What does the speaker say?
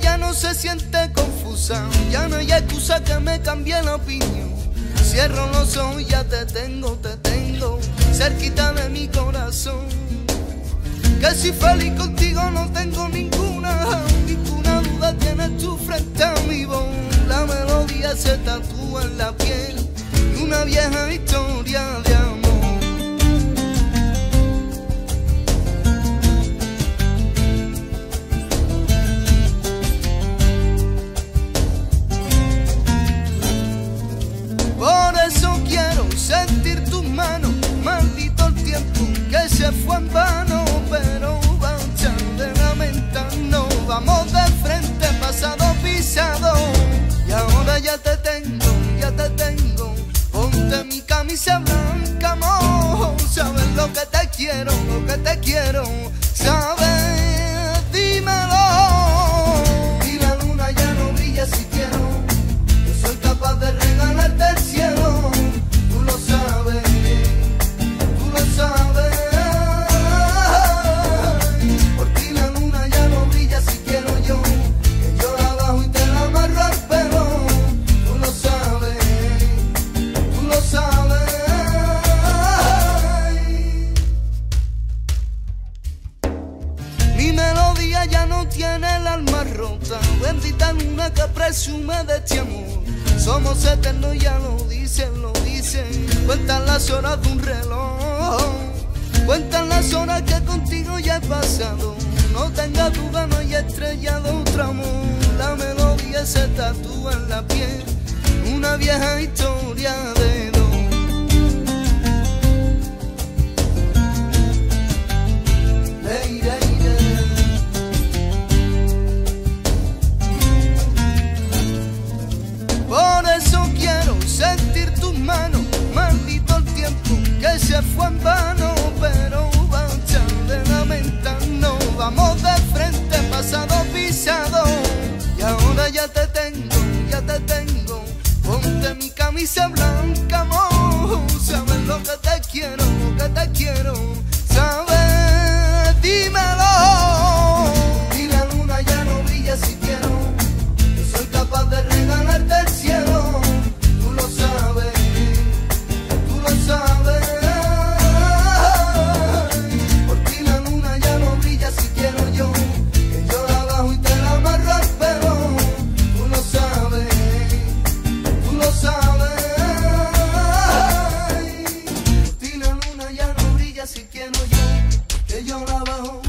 ya no se siente confusa, ya no hay excusa que me cambie la opinión. Cierro los ojos y ya te tengo, te tengo, cerquita de mi corazón. Que si feliz contigo no tengo ninguna, ninguna duda tienes tu frente a mi voz. La melodía se tatúa en la piel y una vieja historia bendita luna que presume de este amor. Somos eternos, ya lo dicen, lo dicen. Cuentan las horas de un reloj, cuentan las horas que contigo ya he pasado. No tengas duda, no hay estrella de otro amor. La melodía se tatúa en la piel, una vieja historia de maldito el tiempo que se fue en vano, pero basta de lamentarnos, vamos de frente, pasado pisado, y ahora ya te tengo, ya te tengo, ponte mi camisa blanca, si quiero yo, que yo la bajo